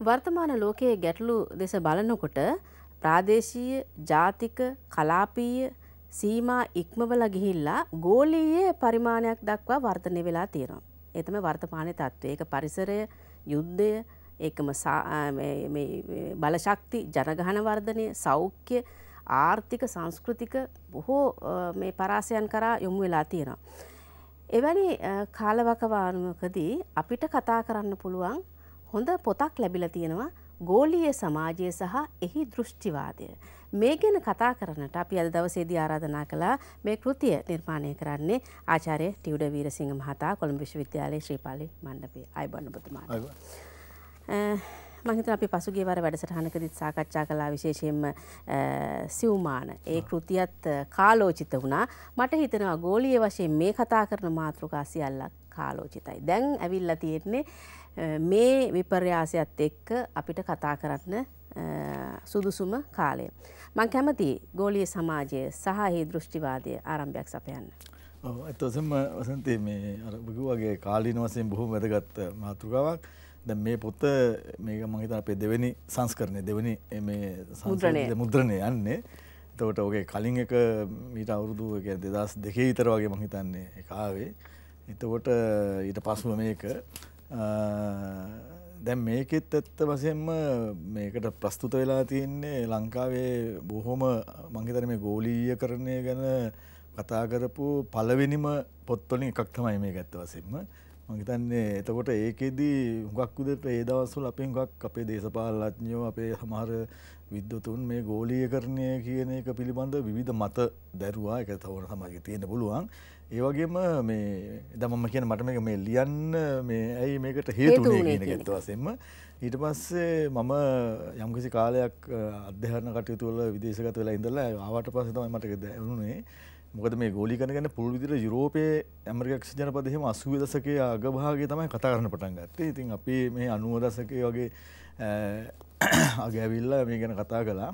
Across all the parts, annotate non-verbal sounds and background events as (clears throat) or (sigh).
වර්තමාන ලෝකයේ ගැටලු දෙස බලනකොට ප්‍රාදේශීය ජාතික කලාපීය සීමා ඉක්මවල ගිහිල්ලා ගෝලීය පරිමාණයක් දක්වා වර්තනය වෙලා තියෙනවා. එතම වර්තමානය තත්ත්වය ඒක පරිසරය යුද්ධය ඒකම බලශක්ති ජනගහන වර්ධනය සෞඛ්‍ය ආර්ථික සංස්කෘතික බොහෝ මේ පරාසයන් කරා යොමු වෙලා තියෙනවා. එවැනි කාලවකවානුවකදී අපිට කතා කරන්න පුළුවන් හොඳ පොතක් ලැබිල තියෙනවා ගෝලීය සමාජය සහ එහි දෘෂ්ටිවාදය. මේ ගැන කතා කරනට අපි අද දවසේදී ආරාධනා කළා මේ කෘතිය නිර්මාණය කරන්නේ ආචාර්ය ටිවුඩ වීරසිංහ මහතා කොළඹ විශ්වවිද්‍යාලයේ ශ්‍රීපාලි මණ්ඩපේ අයබන්න ඔබතුමාට. මහිතන අපි පසුගේ වර වැඩසටහනකදිත් සාකච්ඡා කලා විශේෂයෙන්ම සිව්මාන ඒ කෘතියත් කාලෝචිත වුණා මට හිතනවා ගෝලිය වශයෙන් මේ කතා කරන මාතෘකා සියල්ලක් කාලෝචිතයි. දැන් ඇවිල්ල තියෙන්නේ මේ විපර්යාසයත් එක්ක අපිට කතා කරන්න සුදුසුම කාලය. මං කැමති ගෝලිය සමාජය සහහි දෘෂ්ටිවාදය ආරම්භයක් සපයන්න. ඇත්තසම වසන්තේ මේ අරබගු වගේ කාලීන වසයෙන් බොහෝ වැදගත් මාතෘකාවක් ද මේ පොත්ත මේක මහිත අපේ දෙවැනි සංස්කරණය දෙවැනි මුද්‍රණය යන්නේ තවට ඕගේ කලින් එක මීට අවුරුදු දෙදස් දෙකේ ඉතර වගේ මහිතන්නේ එකාවේ එතකොට ඊට පසුව මේක දැන් මේකෙත් ඇත්ත වසයෙන්ම මේකට ප්‍රස්තුත වෙලා තියෙන්නේ ලංකාවේ බොහොම මංහිතන මේ ගෝලීය කරණය ගැන කතා කරපු පලවෙනිම පොත්වලින් එකක් තමයි මේ ඇත්ත වසෙන්ම මහිතන්නේ එතකොට ඒකෙදී හුඟක් උදට ඒ දවස්සුල් අපෙන් ගක් අපේ දේශපාලඥයෝ අපේ හමහර විද්වතුන් මේ ගෝලිය කරණය කියන එක පිළිබඳ විධ මත දැරවා. එක තවන සමගේ තියෙන පුළුවන්. ඒවගේම මේ දමම කියන මට මේක මේ ලියන්න මේ ඇයි මේකට හේතුනේ කියන ගැත්ත වසෙන්ම ඊට පස්සේ මම යම්කිසි කාලයක් අධ්‍යාරණ කටයුතුවල විදේශගත වෙලා ඉඳලා ආවට පස්සේ තමයි මට දැනුනේ මොකද මේ ගෝලිකන ගැන පුළු විදිර යුරෝපය ඇමරිකක් ජනපදහෙම අසුව දසකේ අගභාගේ තමයි කතා කරන පටන් ගත්තේ. ඉතින් අපි මේ අනුව දසකය වගේ අගැවිල්ල මේ ගැන කතා කලා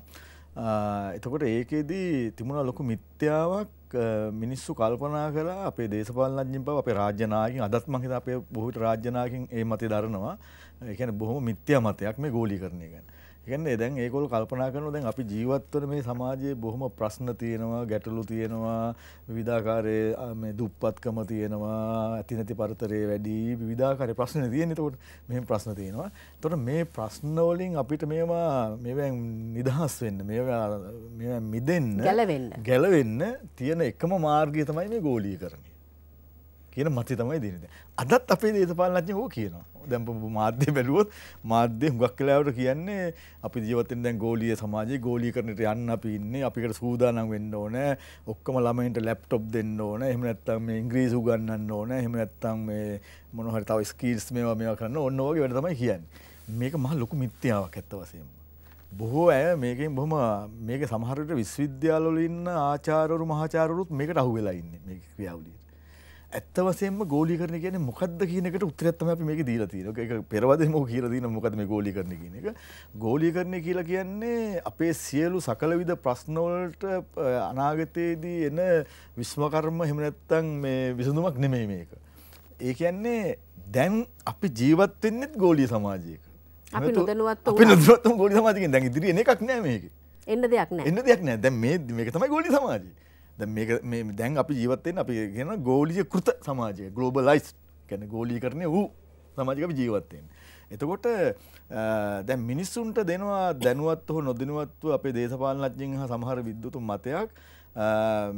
එතකොට ඒකේදී තිමුණ ලොකු මිත්‍යාවක් මිනිස්සු කල්පනා කලා අපේ දේශපාලනජින් පව අපේ රාජ්‍යනායකින් අදත් මහිත අපේ බොහට රාජ්‍යනායකින් ඒ මතය දරනවා. එකන බොහොම මිත්‍යා මතයක් මේ ගෝලි කරණය ගැන. එකන්නේ දැන් ඒකොල් කල්පනා කරන දැන් අපි ජීවත්වන මේ සමාජයේ බොහොම ප්‍රශ්න තියෙනවා ගැටලු තියෙනවා විවිධාකාරය මේ දුප්පත්කම තියෙනවා ඇති නැති පරතරය වැඩි විවිධාකාරය ප්‍රශ්න තියෙන තකොට මෙම ප්‍රශ්න තියෙනවා තොට මේ ප්‍රශ්නවලින් අපිට මේවා මෙවැන් නිදහස් වෙන්න මේ මිදෙන්න ගැලවෙන්න ගැලවෙන්න තියෙන එකම මාර්ගය තමයි මේ ගෝලී කරන්නේ කියන මති තමයි දිනද. අදත් අපේ දේශපාලනඥ හෝ කියනවා. දැම් මාධ්‍ය බැලුවොත් මාධ්‍ය හුගක් කලාවට කියන්නේ අපි ජීවතෙන් දැන් ගෝලිය සමාජයේ ගෝලී කරනට යන්න අපි ඉන්නේ අපිකට සූදානම් වෙන්න ඕන ඔක්කොම ළමයින්ට ලැප්ටොප් දෙන්න ඕන එහෙම නැත්නම් මේ ඉංග්‍රීසි උගන්වන්න ඕන එහෙම නැත්නම් මේ මොන හරි තව ස්කිල්ස් මේවා මේවා කරන්න ඕන වගේ වැඩ තමයි කියන්නේ. මේක මහ ලොකු මිත්‍යාවක් ඇත්ත වශයෙන්ම. බොහෝ ඇය මේකින් බොහොම මේක සමහරට විශ්වවිද්‍යාලවල ඉන්න ආචාරවරු මහාචාරවරුත් මේකට අහු වෙලා ඉන්නේ මේ ක්‍රියාවලියට. ඇත්ත වසයෙන්ම ගෝලි කරන කියන මොකක්ද කියනකට උත්තරත්තම අපි මේක දීලා තියෙන එක පෙරවදම කියලා දීන මොකද මේ ගෝලි කරන කියන එක. ගෝලි කරන කියලා කියන්නේ අපේ සියලු සකල විද ප්‍රශ්නවලට අනාගතයේදී එන විශ්මකර්ම හෙමනැත්තං මේ විසඳුමක් නෙමෙයි මේක. ඒ කියන්නේ දැන් අපි ජීවත්වෙන්නෙත් ගෝලිය සමාජයක. අපි නොදනුවත් අපි නොදනුවත්ම ගෝලි සමාජකින් දැන් ඉදිරිය එකක් නෑ මේක. එන්න දෙයක් නෑ. එන්න දෙයක් නෑ. දැන් මේ මේක තමයි ගෝලි සමාජය දැන් අපි ජීවත්තයෙන් අපි ගෙන ගෝලිය කෘත සමාජය ගලෝබලයිස් කැන ගෝලී කරණය වූ සමාජික ජීවත්තයෙන්. එතකොට දැ මිනිස්සුන්ට දෙනවා දැනුවත් හෝ නොදනුවත්ව අපේ දේශපාලනජ්ජින් හ සමහර විද්දුතු මතයක්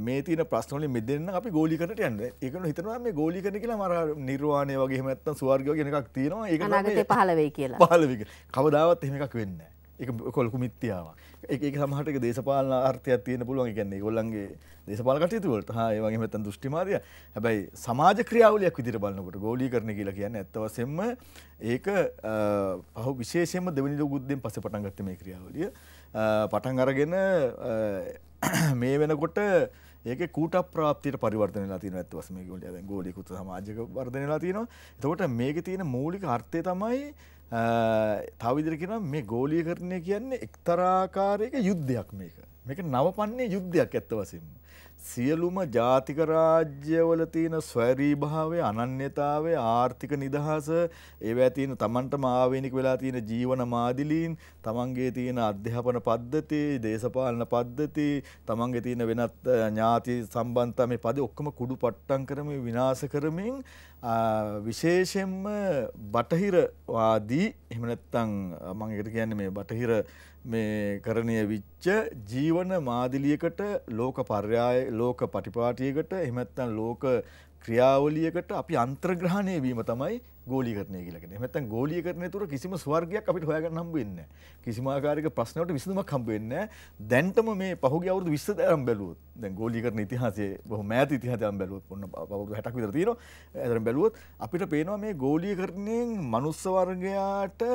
මේ තින ප්‍රශ්නල මෙදන්න අපි ගෝලි කරට යන්න එකන හිතනවා මේ ගෝලි කරන කියලා මර නිර්වාණය වගේ මත්ත ස්වර්ගය ගෙනක් තියෙනවා. ඒ පහලවේ කියලා. පහලවික කවදාවත් එහෙම එකක් වෙන්න එක කොල්කු මිත්‍යාවක්. එක සමහට දේශපාලන අර්ථයක් තියෙන පුළුවන්. කියන්නේ ගොල්ලන්ගේ දේශපාල කටයුතුවලට ඒ වගේ මෙතන් දෘෂ්ටිමාදය හැබැයි සමාජ ක්‍රියාවලයක් විදිර බලන්නකොට ගෝලී කරන කියලා කියන්න ඇත්තවසෙන්ම ඒක පහු විශේෂයෙන්ම දෙවනි ලොගුද්දෙන් පස පටන් ගත්ත මේ ක්‍රියාවලිය. පටන් අරගෙන (clears throat) මේ වෙනකොට ඒක කූට ප්‍රාප්තියට පරිවර්තන තින ඇත්වස්ම ගොල ගෝලිකුත් සමාජක වර්ධනලා තියෙනවා. තකොට මේක තියෙන මූලික අර්ථය තමයි තවිදිර කියෙන මේ ගෝලිය කරණය කියන්නේ එක්තරාකාරයක යුද්ධයක් මේක මේක නවපන්නේ යුද්ධයක් ඇත්ත වසින්. සියලුම ජාතික රාජ්‍යවල තියෙන ස්වැරී භාවය අනන්‍යතාවය ආර්ථික නිදහස ඒවැ තියෙන තමන්ට මාවෙනික වෙලා තියෙන ජීවන මාදිලීන් තමන්ගේ තියෙන අධ්‍යාපන පද්ධති දේශපාලන පද්ධති තමන්ගේ තියෙන වෙනත් ඥාති සම්බන්ධ මේ පද ඔක්කොම කුඩු පට්ටම් කරමින් විනාශ කරමින් විශේෂයෙන්ම බටහිරවාදී එහෙම නැත්නම් මම ඒකට කියන්නේ මේ බටහිර මේ කරණය විච්ච ජීවන මාදිලියකට ලෝක පර්යාය ලෝක පටිපාටියකට එහෙම නැත්නම් ලෝක ක්‍රියාවලියකට අපි අන්තර්ග්‍රහණය වීම තමයි ගෝලීකරණය කියලා කියන්නේ. එහෙම නැත්නම් ගෝලීකරණය තුර කිසිම ස්වර්ගයක් අපිට හොයාගන්න හම්බ වෙන්නේ නැහැ. කිසිම ආකාරයක ප්‍රශ්නවලට විසඳුමක් හම්බ වෙන්නේ නැහැ. දැන්ටම මේ පහුගිය අවුරුදු 20 දරම් බැලුවොත් දැන් ගෝලීකරණ ඉතිහාසයේ බොහොම මෑත ඉතිහාසයක් බැලුවොත් ඔන්න අවුරුදු 60ක් විතර තියෙනවා. ඒතරම් බැලුවොත් අපිට පේනවා මේ ගෝලීකරණයෙන් මනුස්ස වර්ගයාට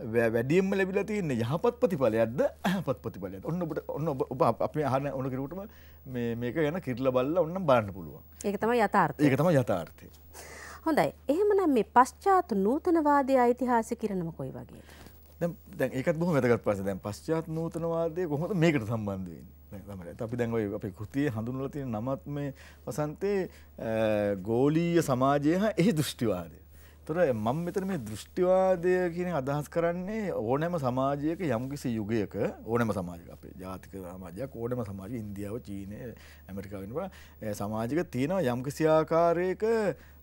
වැඩියම්ම ලැබිලා තියෙන්නේ යහපත් ප්‍රතිඵලයක්ද අයහපත් ප්‍රතිඵලයක්. ඔන්න ඔබට ඔන්න ඔබ අපේ අහන ඕන කෙනෙකුටම මේ මේක ගැන කිරලා බලලා ඔන්න බලන්න පුළුවන්. ඒක තමයි යථාර්ථය. ඒක තමයි යථාර්ථය. හොඳයි. එහෙමනම් මේ පශ්චාත් නූතනවාදයේ ඓතිහාසික කිරණම කොයි වගේද? දැන් දැන් ඒකත් බොහොම වැදගත් ප්‍රශ්න. දැන් පශ්චාත් නූතනවාදය කොහොමද මේකට සම්බන්ධ වෙන්නේ? තමයි අපි දැන් ඔය අපේ කෘතියේ හඳුන්වලා තියෙන නමත් මේ වසන්තේ ගෝලීය සමාජය හා එහි දෘෂ්ටිවාදය. තොර මම මෙතන මේ දෘෂ්ටිවාදය කියන අදහස් කරන්නේ ඕනෑම සමාජයක යම්කිසි යුගයක ඕනෑම සමාජක අපේ ජාතික සමාජයක් ඕනෑම සමාජ ඉන්දියාව චීනය ඇමරිකාව වෙනවා. සමාජික තියෙනවා යම්කිසි ආකාරයක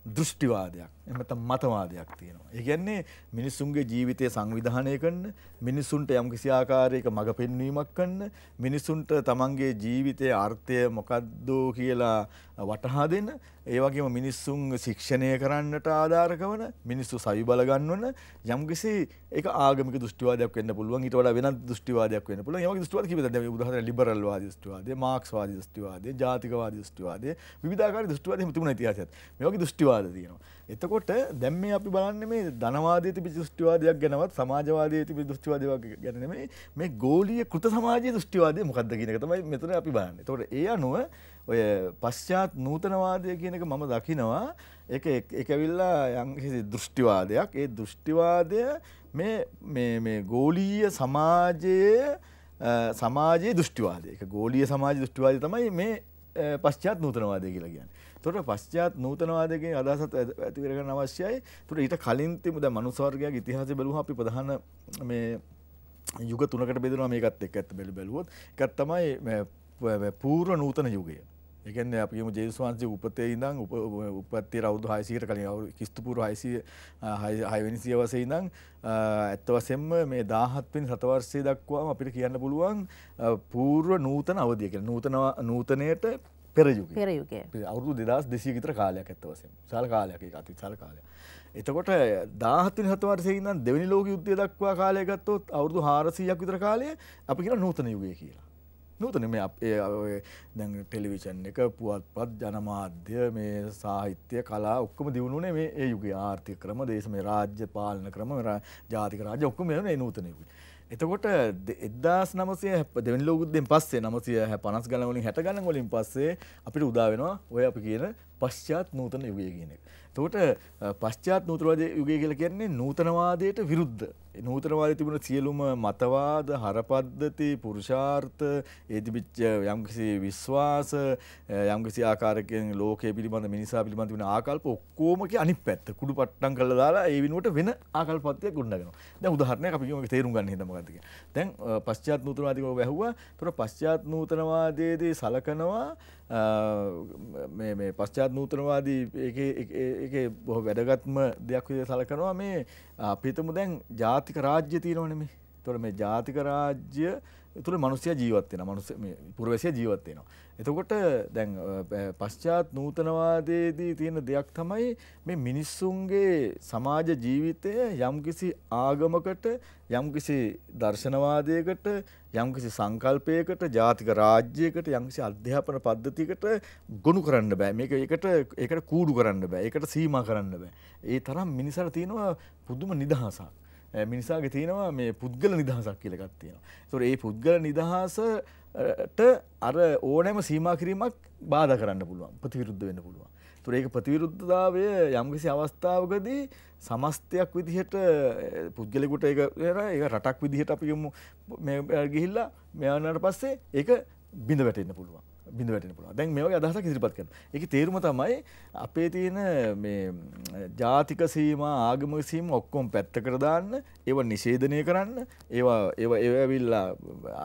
දෘෂ්ටිවාදයක් එමත මතවාදයක් තියෙනවා. ඒ කියන්නේ මිනිස්සුන්ගේ ජීවිතය සංවිධානය කරන්න මිනිස්සුන්ට යම්කිසි ආකාරයක මඟ පෙන්වීමක් කරන්න මිනිස්සුන්ට තමන්ගේ ජීවිතයේ අර්ථය මොකක්දෝ කියලා වටහා දෙන්න ඒ වගේම මිනිස්සුන් ශික්ෂණය කරන්නට ආධාරක වන මිනිස්සු සවි බලගන්නවන යම්කිසි ඒක ආගමික දෘෂ්ටිවාදයක් වෙන්න පුළුවන්. ඊට වඩා වෙනත් දෘෂ්ටිවාදයක් වෙන්න පුළුවන්. ඒ වගේ දෘෂ්ටිවාද කිව්වද දැන් උදාහරණ ලිබරල් වාදී දෘෂ්ටිවාදය මාක්ස්වාදී දෘෂ්ටිවාදය ජාතිකවාදී දෘෂ්ටිවාදය විවිධාකාර දෘෂ්ටිවාද එහෙම තිබුණා ඉතිහාසයත්. මේ වගේ දෘෂ්ටිවාද තියෙනවා එතකොට දැන් මේ අපි බලන්නේ මේ ධනවාදයේ තිබිච්ච දෘෂ්ටිවාදයක් ගැනවත් සමාජවාදයේ තිබිච්ච දෘෂ්ටිවාදයක් ගැන නෙමෙයි මේ ගෝලීය කෘත සමාජයේ දෘෂ්ටිවාදය මොකක්ද කියන එක තමයි මෙතන අපි බලන්නේ. එතකොට ඒ අනුව ඔය පශ්චාත් නූතනවාදය කියන එක මම දකිනවා ඒක ඒක ඇවිල්ලා යම් කිසි දෘෂ්ටිවාදයක්. ඒ දෘෂ්ටිවාදය මේ මේ මේ ගෝලීය සමාජයේ සමාජයේ දෘෂ්ටිවාදය. ඒක ගෝලීය සමාජ දෘෂ්ටිවාදය තමයි මේ පශ්චාත් නූතනවාදය කියලා කියන්නේ. තොට පශ්චාත් නූතනවාදගේ අදසත් ඇති කරගන්න අවශ්‍යයි. තුට ඊට කලින් තිබුද මනුස්වර්ගයක් ඉතිහාස බැලුව අපි ප්‍රධාන මේ යුග තුනකට බෙදෙනවා මේකත් එක් ඇත්ත බැලි බැලුවොත්. එකත් තමයි පූර්ව නූතන යුගය. එකන අපිම ජේස් වන්සේ උපතේ ඉදං උපත්තේ රෞදු හයිසිකට කලින් කිස්තුපුර හයිසිය හයවැනිසිය වසේ ඉදං ඇත්ත වසෙන්ම මේ දාහත්වෙන් සතවර්සය දක්වාම අපිට කියන්න පුළුවන් පූර්ව නූතන අවධිය නූතනවා නූතනයට පෙරයුග පෙරයුග අවුරු දෙදස් දෙසිය විතර කාලයක් ඇත්තවසෙන් සල් කාලයක් අති සල් කාලය. එතකොට දාහත්තින හතවර්සයනම් දෙවනි ලෝක යුද්ධය දක්වා කාලයගත්තොත් අවුදු හාරසීයක් විතර කාලය අපි කියෙන නූතන යුගය කියලා. නූතන මේ අපේ දැන් ටෙලිවිෂන් එක පුවත් පත් ජනමාධ්‍ය මේ සාහිත්‍ය කලා ඔක්කම දියුණුනේ මේ ඒ යුගේ ආර්ථික ක්‍රම දේශ මේ රාජ්‍ය පාලන ක්‍රම ජාතික රාජ ඔක්කම ඒ නූතනයකුයි. එතකොට එදදාස් නමසය දෙවනි ලෝකුද්දෙන් පස්සේ නමසය හැ පනස් ගලවලින් හැට ගන්න වලින් පස්සේ අපිට උදාවෙනවා ඔය අපි කියන පශ්චාත් නූතන යුගය කියන එක. තෝට පශ්චාත් නූතරවාද යුගය කියල කියන්නේ නූතනවාදයට විරුද්ධ. නූතනවාද තිබුණ සියලුම මතවාද හරපද්ධති පුරුෂාර්ථ ඒතිබිච්ච යම්කිසි විශ්වාස යම්කිසි ආකාරකෙන් ලෝක පිළිබඳ මිනිසා පිළිබඳ වන ආකල්ප ඔක්කෝමක අනි පැත්ත. kudu පට්ටන් කළ දාලා ඒ විනුවට වෙන ආකල්පත්ය ගුණගෙන දැ උදාහරණය අපි තේරුම් ගන්න හිතමගතික දැන් පශ්චාත් නූතනවාදිකව වැැහවා. තුර පශ්චාත් නූතනවාදයේදී සලකනවා මේ පශ්චාත් නූතනවාදී ඒ බොහ වැදගත්ම දෙයක් විදිහට සලකනවා. මේ අපිටම දැන් ජාතික රාජ්‍ය තියෙනවනේ තොර මේ ජාතික රාජ්‍ය තුළ මනුස්්‍යය ජීවත්වෙන මනුස පුරවැසිය ජීවත්වෙනවා. එතකොට දැන් පශ්චාත් නූතනවාදයේදී තියෙන දෙයක් තමයි මේ මිනිස්සුන්ගේ සමාජ ජීවිතය යම්කිසි ආගමකට යම්කිසි දර්ශනවාදයකට යම්කිසි සංකල්පයකට ජාතික රාජ්‍යයකට යම්කිසි අධ්‍යාපන පද්ධතිකට ගොුණු කරන්න බෑ මේක එකට එකට කූඩු කරන්න බෑ එකට සීම කරන්න බෑ. ඒ තරම් මිනිසර තියෙනවා පුදුම නිදහසක්. මිනිසාගේ තියෙනවා මේ පුද්ගල නිදහසක් කියලගත් තියෙනවා. තොර ඒ පුද්ගල නිදහසට අර ඕනෑම සීමා කිරීමක් බාධ කරන්න පුළුවන් ප්‍රතිවිරුද්ධ වෙන්න පුළුවන්. තුර ඒක ප්‍රතිවිරුද්ධතාවය යම්කිසි අවස්ථාවකදී සමස්තයක් විදිහට පුද්ගලෙකුට ඒ ඒ රටක් විදිහට අපිම ගිහිල්ලා මෙයානට පස්සේ ඒක බිඳ වැටෙන්න්න පුළුවන්. බිඳ වැටෙන පුළුවන්. දැන් මේ වගේ අදහසක් ඉදිරිපත් කරනවා. ඒකේ තේරුම තමයි අපේ තියෙන මේ ජාතික සීමා ආගමික සීමා ඔක්කොම පැත්තකට දාන්න, ඒව නිෂේධනය කරන්න, ඒවා ඒව ඒව ඇවිල්ලා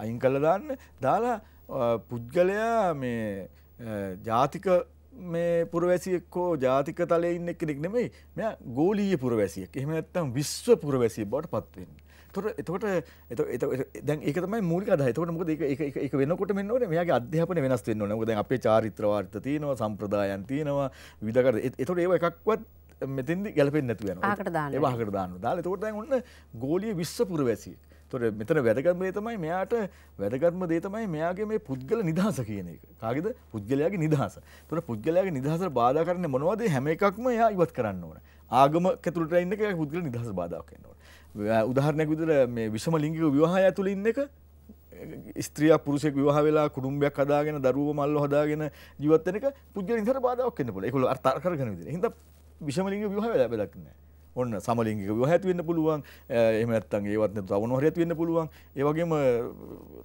අයින් කළා දාන්න, දාලා පුද්ගලයා මේ ජාතික මේ පුරවැසියෙක් හෝ ජාතික තලයේ ඉන්න කෙනෙක් නෙමෙයි මෙයා ගෝලීය පුරවැසියෙක්. එහෙම නැත්නම් විශ්ව පුරවැසියෙක් බවට පත් වෙන්නේ. එතකොට එතකොට දැන් ඒක තමයි මූලික අදහස. එතකොට මොකද ඒක ඒක ඒක වෙනකොට මෙන්න ඕනේ මෙයාගේ අධ්‍යාපනය වෙනස් වෙන්න ඕනේ. මොකද දැන් අපේ චාරිත්‍ර වාර්ථ තියෙනවා, සම්ප්‍රදායන් තියෙනවා, විවිධ එතකොට ඒව එකක්වත් මෙතෙන්දි ගැලපෙන්නේ නැතුව යනවා. අහකට දාන්න. ඒව අහකට දාන්න. දාලා එතකොට දැන් ඔන්න ගෝලීය විශ්ව පුරවැසියෙක්. තොර මෙතන වැදගත්ම දේ තමයි මෙයාට වැදගත්ම දේ තමයි මෙයාගේ මේ පුද්ගල නිදහස කියන එක. කාගේද? පුද්ගලයාගේ නිදහස. තොර පුද්ගලයාගේ නිදහසට බාධා කරන්නේ මොනවද? හැම එකක්ම එයා ඉවත් කරන්න ඕන. ආගම කැතුළට ඉන්න එක පුද්ගල නිදහස බාධාවක් ඕන. උදාහරණයක් විදිහට මේ විෂම ලිංගික විවාහය ඇතුළේ ඉන්න එක ස්ත්‍රියක් පුරුෂයෙක් විවාහ වෙලා කුටුම්බයක් හදාගෙන දරුවෝ මල්ලෝ හදාගෙන ජීවත් වෙන එක පුද්ගල නිදහසට බාධාවක් වෙන්න පුළුවන්. ඒගොල්ලෝ අර තර්ක කරගෙන විදිහට. හින්දා විෂම ලිංගික විවාහ වෙලා වැඩක් නැහැ. ඔන්න සමලිංගික විවාහ ඇති වෙන්න පුළුවන් එහෙම නැත්නම් ඒවත් නැත්නම් තව මොනවා හරි ඇති වෙන්න පුළුවන් ඒ වගේම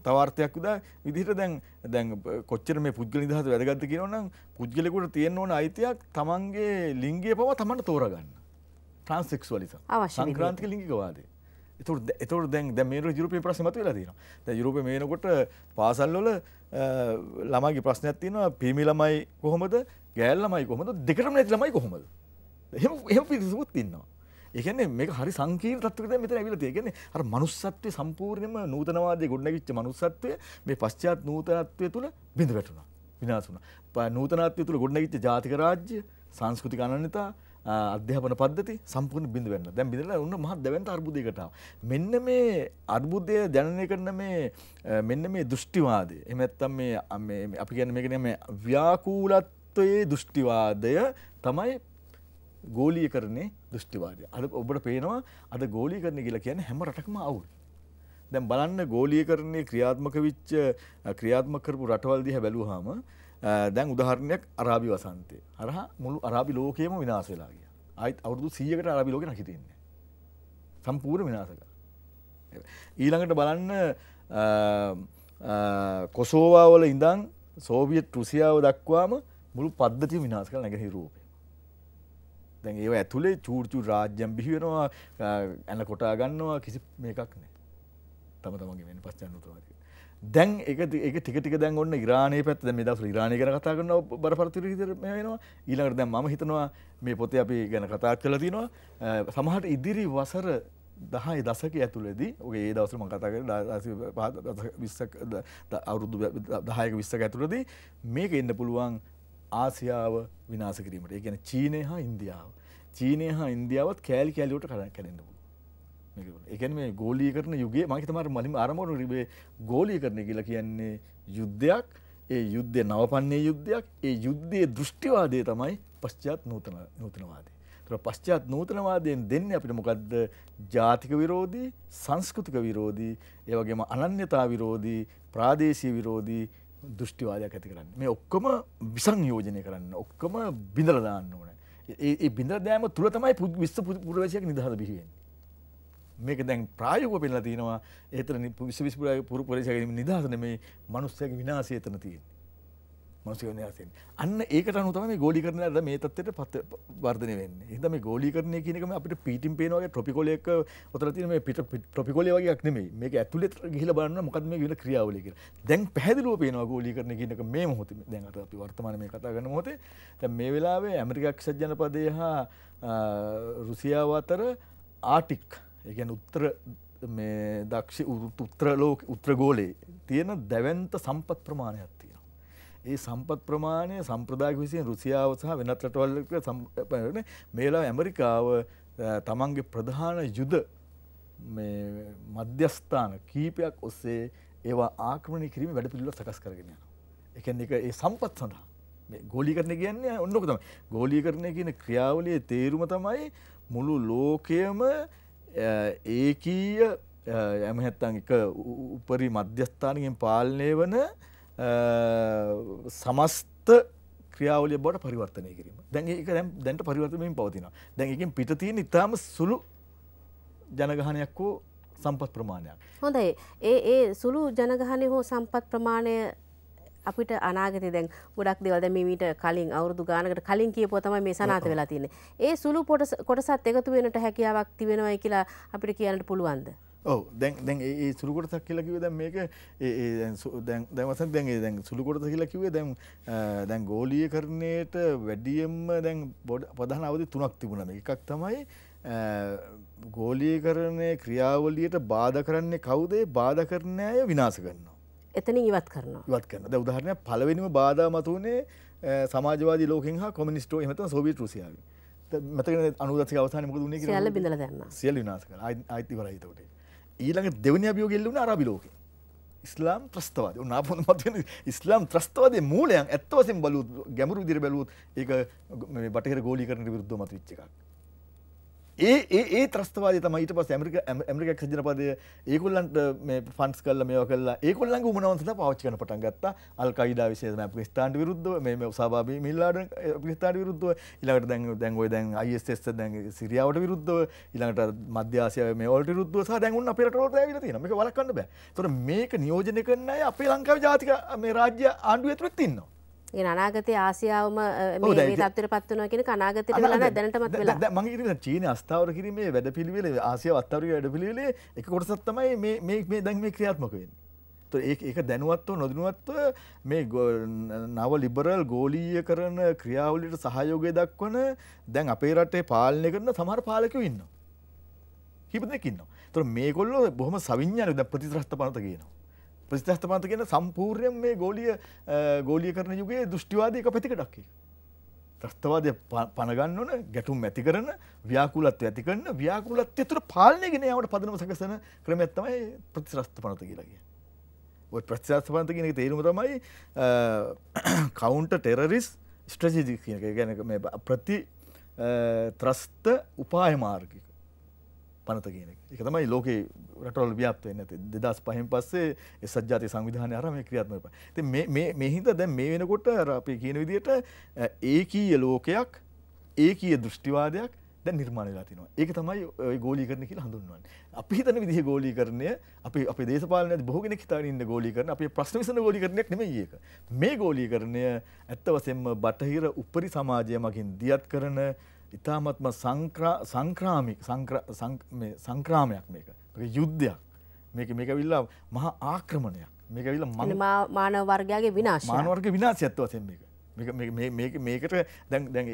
තවාර්ථයක් උදා විදිහට දැන් දැන් කොච්චර මේ පුද්ගල නිදහස වැදගත්ද කියනවනම් පුද්ගලෙකුට තියෙන්න ඕන අයිතියක් තමන්ගේ ලිංගය පවා තමන්ට තෝරගන්න ට්‍රාන්සෙක්සුවලිසම් සංක්‍රාන්තික ලිංගිකවාදය එතකොට එතකොට දැන් මේ යුරෝපයේ ප්‍රශ්න මතුවලා තියෙනවා. දැන් යුරෝපයේ මේනකොට පාසල් වල ළමයිගේ ප්‍රශ්නයක් තියෙනවා. පිරිමි ළමයි කොහොමද? ගෑල් ළමයි කොහොමද? දෙකටම නැති ළමයි කොහොමද? එහෙම පිරිසුත් ඉන්නවා. ඒකන්නේ මේක හරි සංකීර්ණ තත්ත්වයකට මෙතන ඇවිල්ලා තියෙන්නේ. කියන්නේ අර manussත්වයේ සම්පූර්ණයෙන්ම නූතනවාදයේ ගොඩනැගිච්ච manussත්වය මේ පශ්චාත් නූතනත්වය තුල බිඳ වැටුණා. විනාශ වුණා. නූතනත්වය තුල ගොඩනැගිච්ච ජාතික රාජ්‍ය, සංස්කෘතික අනන්‍යතා, අධ්‍යාපන පද්ධති සම්පූර්ණ බිඳ වෙන්න. දැන් බිඳලා උන්න මහත් දැවැන්ත අර්බුදයකට ආවා. මෙන්න මේ අර්බුදය ජනනය කරන මේ මෙන්න මේ දෘෂ්ටිවාදය. එහෙම නැත්නම් මේ අපි කියන්නේ මේක නේ ව්‍යාකූලත්වයේ දෘෂ්ටිවාදය තමයි ගෝලී කරන්නේ දෘෂ්ටිවාදය අද ඔබට පේනවා අද ගෝලී කරන කියලා කියන හැම රටකම අවුල් දැන් බලන්න ගෝලිය කරන්නේ ක්‍රියාත්මක විච්ච ක්‍රියාත්මක කරපු රටවල් දිහා බැලුවාම දැන් උදාහරණයක් අරාබි වසන්තය. හරහා මුළු අරාබි ලෝකයේම විනාශ වෙලා ගියා. ආයිත් අවුරුදු 100කට අරාබි ලෝකෙ නැගිටින්නේ සම්පූර්ණ විනාශ කරා ඊළඟට බලන්න කොසෝවා වල ඉඳන් සෝවියට් රුසියාව දක්වාම මුළු පද්ධතිය විනාශ කරලා නැගෙනහිර රූපේ. දැන් ඒව ඇතුළේ චූර්චු රාජ්‍යම් බිහිවෙනවා ඇන කොටා ගන්නවා කිසි මේකක් නෑ තම තමගේ වෙන පස්චන්නතුවාදී. දැන් එක එක ටික දැන් ඔන්න ඉරානය පැත් මේ දස් ඉරාණය ගැන කතා කරන බරපරතුර හිතර වෙනවා ඊළඟට දැන් ම හිතනවා මේ පොතේ අපි ගැන කතා කළ තිනවා සමහට ඉදිරි වසර දහයි දසක ඇතුළෙදී ඔගේ ඒ දවසම කතා කර විස්සක අවුරුදු දහයක විස්සක ඇතුළදී මේක එන්න පුළුවන් ආසියාව විනාස කිරීමට ඒ ගැන චීනය හා ඉන්දියාව. චීනය හා ඉන්දියාවත් කෑලි කෑලිවට කර කැරෙන්න්න පුළුව. එකන මේ ගෝලී කරන යුගේ මහිතමට මලින් අරමුණු රිබේ ගෝලී කරන කියලා කියන්නේ යුද්ධයක්. ඒ යුද්ධය නවපන්නේ යුද්ධයක්. ඒ යුද්ධයේ දෘෂ්ටිවාදය තමයි පශ්චාත් නූතන නූතනවාදය. පශ්චාත් නූතනවාදයෙන් දෙන්න අපිට මොකක්ද ජාතික විරෝධී සංස්කෘතික විරෝධී ඒවගේම අනන්‍යතා විරෝධී ප්‍රාදේශී විරෝධී දෘෂ්ටිවාදයක් ඇති කරන්න. මේ ඔක්කොම විසංයෝජනය කරන්න ඔක්කොම බිඳල දාන්න ඕන. ඒ බිඳ දෑම තුළ තමයි පුද් විස්ස පුරවශයක් නිදහද බිහිවෙන් මේක දැන් ප්‍රායෝග පෙල්ලා තියෙනවා. ඒතර විශ්ව පුර පොලේශයක නිදහසන මේ මනුස්සයක විනාසය එතන තියෙන්නේ. මනුසිකනයාසෙන් අන්න ඒකට අනු තමයි ගෝලි කරන ද මේ තත්වයට පත් වර්ධනය වෙන්න. හිද මේ ගෝලි කරනය කියනකම අපිට පීටිම් පේනවගේ ට්‍රොපිකොලෙක් ඔතර තින මේ පිට ට්‍රොපිකොලේ වගේක් නෙමේ මේක ඇතුලෙත් ගිහිල බලන්න මොකද මේ විල ක්‍රියාවලික දැන් පැහැදිලුව පේනවා ගෝලි කරන කියනක මේ මොහොත. දැන් අත අපි වර්තමාන මේ කතා කරන මොහොතේ. දැන් මේ වෙලාවේ ඇමරිකා එක්සත් ජනපදය හා රුසියාව අතර ආටික් ඒ කියන්නේ උත්තර මේ දක්ෂ උත්තර ලෝක උත්තර ගෝලේ තියෙන දැවැන්ත සම්පත් ප්‍රමාණයක් ඒ සම්පත් ප්‍රමාණය සම්ප්‍රදායක විසින් රුසියාව සහ වෙනත් රටවල් මේලා ඇමරිකාව තමන්ගේ ප්‍රධාන යුද මධ්‍යස්ථාන කීපයක් ඔස්සේ ඒවා ආක්‍රමණය කිරීම වැඩ පිළිවෙල සකස් කරගෙන යනවා. ඒ කියන්නේ ඒක ඒ සම්පත් සඳහා මේ ගෝලීකරණය කියන්නේ ඔන්නක තමයි. ගෝලීකරණය කියන ක්‍රියාවලියේ තේරුම තමයි මුළු ලෝකයම ඒකීය එම නැත්තම් එක උපරි මධ්‍යස්ථානයෙන් පාලනය වන සමස්ත ක්‍රියාවලිය බොට පරිවර්තනය කිරීම. දැන් ඒක දැන්ට පරිවර්තනයෙන් පවතින දැන් එකින් පිට තියෙන ඉතාම සුළු ජනගහනයක් හෝ සම්පත් ප්‍රමාණයක්. හොඳයි. ඒ ඒ සුළු ජනගහනය හෝ සම්පත් ප්‍රමාණය අපිට අනාගතය දැන් ගොඩක් දෙවල් දැන් මේ මීට කලින් අවුරුදු ගානකට කලින් කියපුවා තමයි මේ සනාථ වෙලා තියෙන්නේ. ඒ සුළු කොටසත් එකතු වෙනට හැකියාවක් තිබෙනවයි කියලා අපිට කියන්නට පුළුවන්ද? ඔව දැන් දැන් ඒ සුළුකොටසක් කියලා කිව්වේ දැන් මේක දැන් දැන් වසන් දැන් ඒ දැන් සුළුකොටස කියලා කිව්වේ දැන් දැන් ගෝලීයකරණයට වැඩියෙන්ම දැන් ප්‍රධාන අවධි තුනක් තිබුණා මේක. එකක් තමයි ගෝලීකරණය ක්‍රියාවලියට බාධ කරන්නේ කවුද බාධ කරන අය විනාශ කරනවා. එතනින් ඉවත් කරනවා. ඉවත් කරනවා. දැන් උදාහරණයක් පළවෙනිම බාධා මතුනේ සමාජවාදී ලෝකෙන් හා කොමියුනිස්ට් එහෙම නැත්නම් සෝවියට් රුසියාවෙන්. මතකනේ 90 අවසානයේ මොකද උනේ කියලා. සියල්ල බිඳලා දැම්මා. සියල්ල විනාශ කළා. ආයිත් ඉවරයි ඒකට. ඊළඟ දෙවනි අභියෝගය එල්ලුණේ අරාබි ලෝකේ. ඉස්ලාම් ත්‍රස්තවාදී. උන් ආපහු මත (laughs) ඉස්ලාම් ත්‍රස්තවාදයේ මූලයන් ඇත්ත වශයෙන් බලුවොත් ගැඹුරු විදිහට බැලුවොත් ඒක මේ බටහිර ගෝලීකරණයට විරුද්ධව මතුවෙච්ච එකක්. ඒ ඒ ත්‍රස්තවාද තම ඊට පස් ඇමරික ඇමරික ජනපදය ඒකුල්ලන්ට මේ ෆන්ස් කල්ල මේ කල්ලා ඒකුල්ලන් උමනවන්සට පවච්චි කන පටන් ගත්තා. අල්කයිඩා විශේෂම අපිස්ථාන්ට විරුද්ධ මේ සභාබ මිල්ලාට පිස්ථාට විරුද්ධ ඉලට දැන් දැන්ගොයි දැන් අයිස් දැන් සිරියාවට විරුද්ධ ඉළඟට මධ්‍යාසය මේ ඔල්ට රුද්ධ සහ දැන්ුන් අපිට රෝට ඇවිල තියෙන මේක වලක්න්න බෑ. තොර මේක නියෝජනය කරන්න අපේ ලංකාව ජාතික මේ රාජ්‍ය ආණ්ඩුව ඇතුරත් තින්නවා ඒ අනාගතය ආසියාවම තත්වර පත්වන කියෙන අනාගතයට වෙලා දැනටමත් වෙලා මගේ චීන අස්ථාවර කිරීමේ වැඩ පිළිවෙල ආසිය අත්තවර වැඩ පිළිවෙලේ එක කොටසත්තමයි මේ දැන් මේ ක්‍රියාත්මකවෙන්. ඒක දැනුවත්ව නොදනුවත්ව මේ නව ලිබරල් ගෝලීය කරන ක්‍රියාවලිට සහයෝගය දක්වන දැන් අපේ රටේ පාලනය කරන සමහර පාලකව ඉන්න. හිපදකින්න. තුර මේකොල්ලො බොහම සවිඥාන ද ප්‍රතිස්්‍රස්ථ පනත කියනවා. ප්‍රසිතස්ථපන්ත කියන සම්පූර්ණයෙන් මේ ගෝලිය ගෝලිය කරන යුගේ දෘෂ්ටිවාදයක පැතිකටක්කේ. ත්‍රස්තවාදය පණගන්න ඕන ගැටුම් ඇති කරන ව්‍යාකුලත්ව ඇති කරන ව්‍යාකුලත්ය තුර පාලනය ගෙන යාවට පදනම සකසන ක්‍රමැත්තමයි ප්‍රතිශ්‍රස්ථ පනත කියලගේ. ඔය ප්‍රතිශස්ථ පන්ත කියන තේරුම තමයි කවුන්ට ටෙරරිස් ස්ට්‍රජිජි කියන ගැන ප්‍රති ත්‍රස්ත උපාය මාර්ගික පනත කියන එක. තමයි ලෝක රටවල් ව්‍යාප්තය නැති දෙදස් පහෙන් පස්සේ සජ්ජාති සංවිධානය අර මේ ක්‍රියාත්මක ති මෙහින්ද දැන් මේ වෙනකොට අපි කියන විදියට ඒකීය ලෝකයක් ඒකීය දෘෂ්ටිවාදයක් දැ නිර්මාණලා තිනවා ඒක තමයි ගෝලි කරන කියලා හඳුන්වන් අපි හිතන විදිහ ගෝලී කරණය අපි අප දේශපාලන බොහගෙන හිතාරන්න ගෝලි කරන අප ප්‍රශ්න විසන ගෝලි කරනයක් නෙම ඒක. මේ ගෝලී කරණය ඇත්ත වසෙන්ම බටහිර උපරි සමාජය මගින් දියත් කරන ඉතාමත්ම සංක්‍රාමික සංක්‍රාමයක් මේක. යුද්ධයක්. මේක මේක විල්ලා මහා ආක්‍රමණයක්. මේක විල්ල මන මානව වර්ගයාගේ විනාශ මානවර්ග විනාශ ඇත්වසෙන් මේක. මේකට දැන් දැන්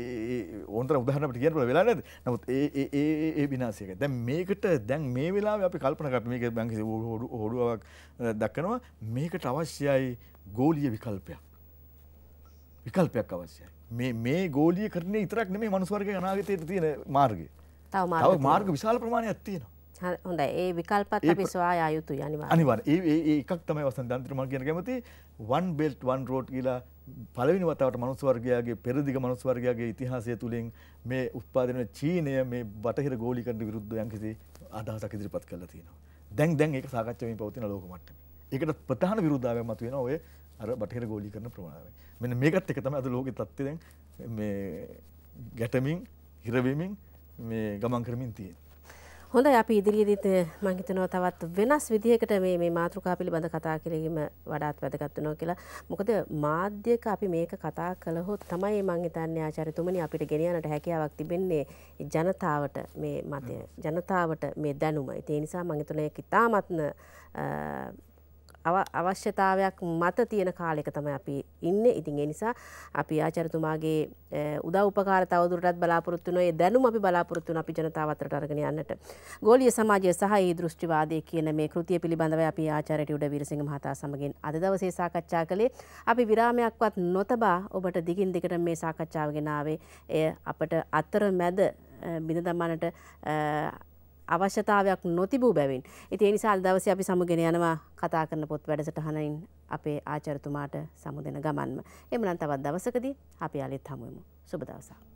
ඕන්තර උදාහරණට කියනට වෙලා නැද නමුත් ඒ ඒ විනාසයක දැන් මේකට දැන් මේ වෙලා අපි කල්පනකට මේක බැංකි හොඩු හොඩුවක් දක්කනවා මේකට අවශ්‍යයි ගෝලිය විකල්පයක්. විකල්පයක් අවශ්‍යයි මේ ගෝලිය කරන ඉතරක් නෙමේ මනුස්වර්ග අනාගතයට තියෙන මාර්ගය. තව මාර්ග විශාල ප්‍රමාණයක් තියෙනවා. හොඳ ඒ විකල්පත් අපි ස්වා යුතු අනිවා අනිවර ඒ එකක් තමයි වසන් දන්ත්‍රම කියන කැමති. වන් බෙල්ට් වන් රෝඩ් කියලා පලවිනි වතාවට මනුස්වර්ගයාගේ පෙරදිග මනුස්වර්ගයාගේ ඉතිහාසය තුළින් මේ උත්පාදන චීනය මේ බටහිර ගෝලිකට විරුද්ධ යන්කිසි අදහසක් ඉදිරිපත් කල තියෙනවා. දැන් දැන් ඒ සාකච්චමින් පවතින ලෝකමට එකට ප්‍රධාන විරුද්ධාව මතුවෙන ඔය අර බටහිර ගෝලි කරන ප්‍රමාණාව මෙන්න මේකත් එක තමයි අද ලෝකෙ තත්ත්වය දැන් මේ ගැටමින් හිරවෙමින් මේ ගමන් කරමින් තියෙන හොඳ අපි ඉදිරියේදීත් මම හිතනවා තවත් වෙනස් විදිහකට මේ මේ මාතෘකා පිළිබඳ කතා කිරීම වඩාත් වැදගත් වෙනවා කියලා. මොකද මාධ්‍යක අපි මේක කතා කළහොත් තමයි මම හිතන්නේ ආචාර්යතුමනි අපිට ගෙනියන්නට හැකියාවක් තිබෙන්නේ ජනතාවට මේ මතය ජනතාවට මේ දැනුම. ඒ නිසා මම හිතන්නේ ඒක ඉතාමත්ම අවශ්‍යතාවයක් මත තියෙන කාලෙක තමයි අපි ඉන්න. ඉතින් එනිසා අපි ආචරතුමාගේ උදා උපකාර තවදුරටත් බලාපොරොත්තුන ඒ දැනුම අපි බලාපොරොත්තුන අපි ජනතාවතරට අරගෙන යන්නට. ගෝලිය සමාජය සහ ඒ දෘෂ්ටිවාදය කියන මේ කෘතිය පිළිබඳව අපි ආචාරයට උඩ විරසිංහ මහතා සමගින් අද දවසේ සාකච්ඡා කළේ. අපි විරාමයක්වත් නොතබා ඔබට දිගින් දිගට මේ සාකච්ඡාව ගෙනාවේ. එය අපට අතර මැද බිඳ දමන්නට අවශ්‍යතාවයක් නොතිබූ බැවින්. ඉතින් ඒ නිසා දවසේ අපි සමුගෙන යනවා කතා කරන පොත් වැඩසටහනින් අපේ ආචාර්යතුමාට සමුදෙන ගමන්ම. එමනම් තවත් දවසකදී අපි ආලෙත් හමු වෙමු. සුබ දවසක්.